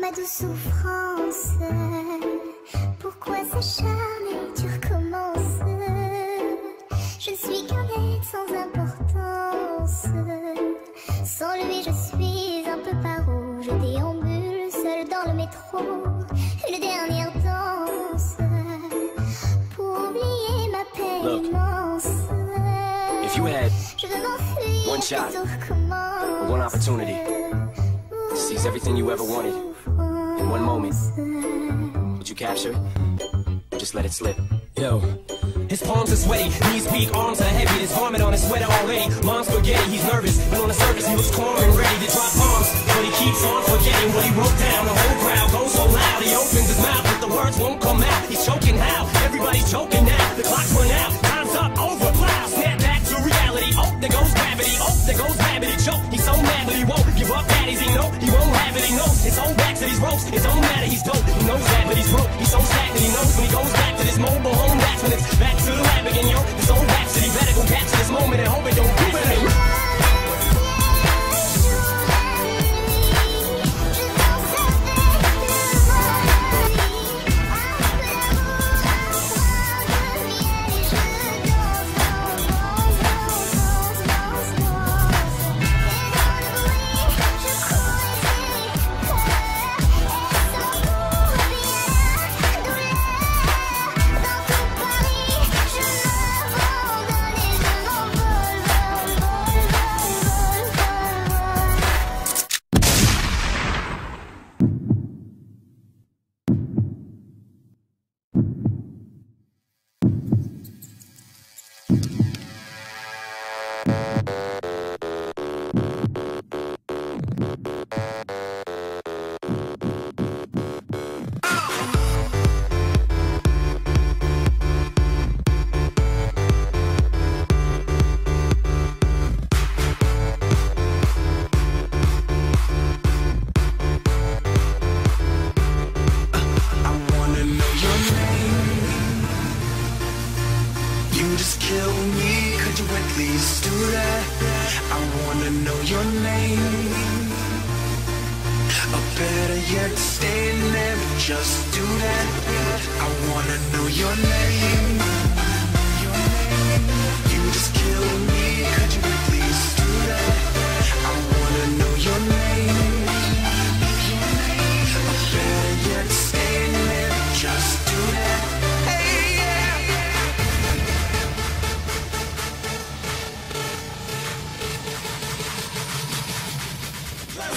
ma douce souffrance. Pourquoi s'acharner, tu recommences Je ne suis qu'un être sans importance. Sans lui, je suis un peu paro. Je déambule seul dans le métro. Une dernière danse pour oublier ma peine Look. immense. If you had Je veux m'enfuir, One shot, one opportunity to seize everything you ever wanted one moment, would you capture it? Just let it slip? Yo. His palms are sweaty, knees peak, arms are heavy, his vomit on his sweater already. Mom's spaghetti, he's nervous, but on the surface he looks calm and ready to drop bombs. But he keeps on forgetting what he wrote down. The whole crowd goes so loud, he opens his mouth, but the words won't come out. He's choking how? Everybody's choking now. The clock's run out, time's up, over, plow. Snap back to reality. Oh, there goes gravity. Oh, there goes Rabbit. Choke. He's so mad, but he won't give up. Daddies, he know he won't have it. He knows his own to these ropes. It don't matter, least do that? I wanna know your name. Or better yet, stay and just do that. I wanna know your name.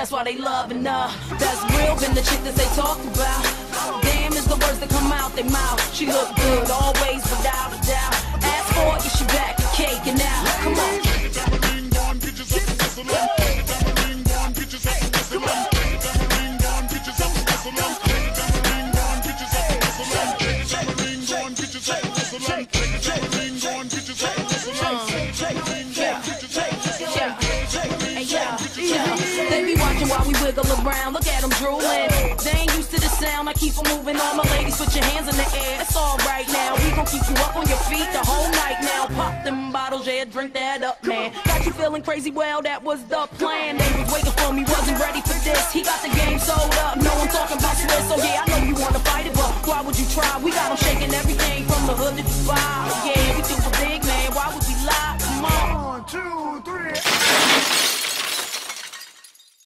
That's why they loving her. Uh, that's real, been the chick that they talk about. Damn is the words that come out their mouth. She look good, always without a doubt. Ask for it, she back, cake and now. Come on. They wiggle around. Look at them drooling. They ain't used to the sound. I keep 'em moving. All my ladies, put your hands in the air. It's all right now. We gon' keep you up on your feet the whole night now. Pop them bottles, yeah, drink that up, man. Got you feeling crazy? Well, that was the plan. They was waiting for me, wasn't ready for this. He got the game sold up. No one talking about Swiss. So yeah, I know you wanna fight it, but why would you try? We got got 'em shaking everything from the.